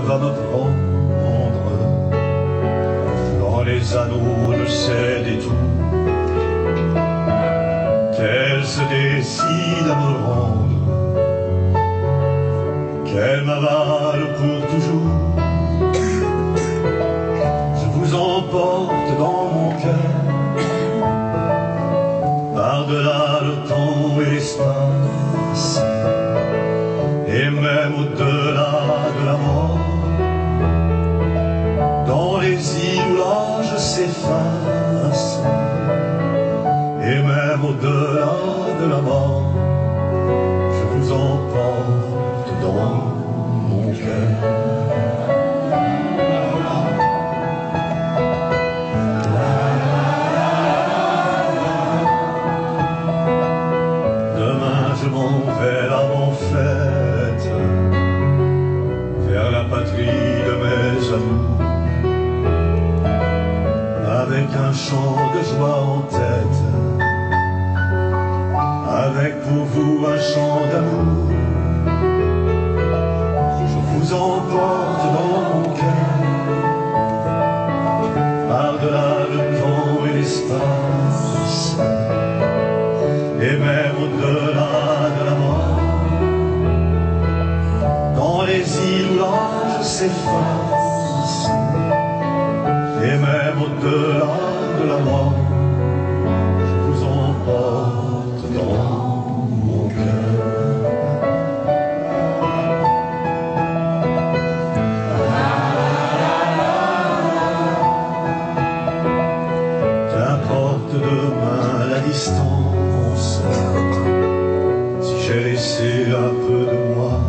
va me prendre dans les anneaux de ses détours. Qu'elle se décide à me rendre, qu'elle m'avale pour au-delà de la mort, je vous emporte dans mon cœur. Demain je m'en vais là mon fête Vers la patrie de mes amours Avec un chant de joie en tête Avec pour vous un chant d'amour de moi,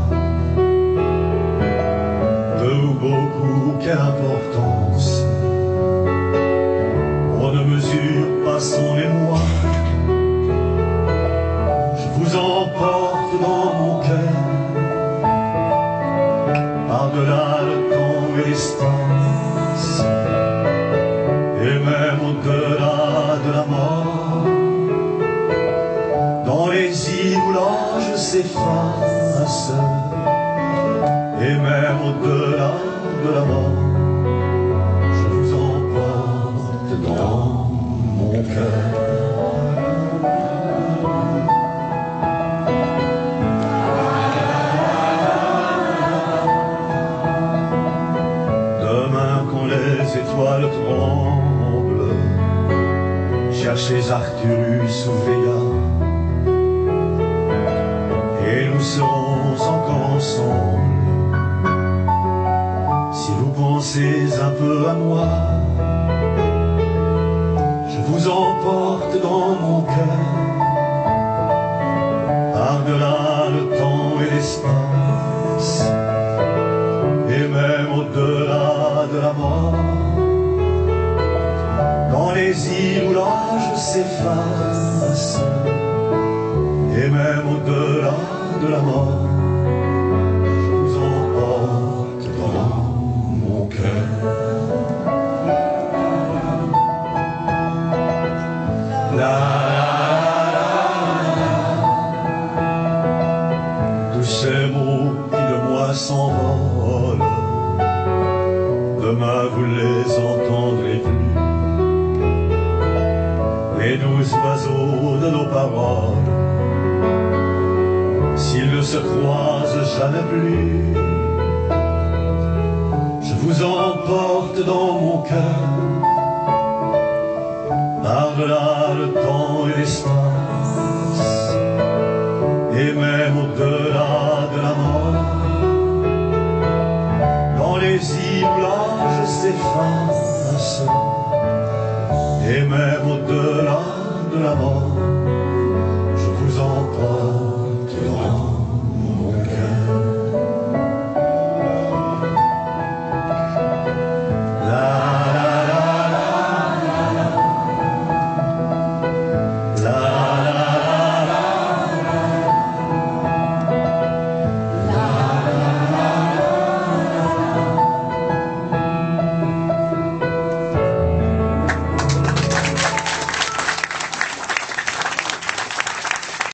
peu ou beaucoup, quelle importance, on ne mesure pas son émoi. Et même au-delà de la mort, je vous emporte dans mon cœur. Demain quand les étoiles tremblent, cherchez Arcturus ou Vega, et nous serons encore ensemble. Si vous pensez un peu à moi, je vous emporte dans mon cœur, par-delà le temps et l'espace et même au-delà de la mort, dans les îles où l'âge s'efface, et même au-delà de la mort, s'envolent, demain vous les entendrez plus. Les douze oiseaux de nos paroles, s'ils ne se croisent jamais plus, je vous emporte dans mon cœur, et l'espace grâce, et même au-delà de la mort.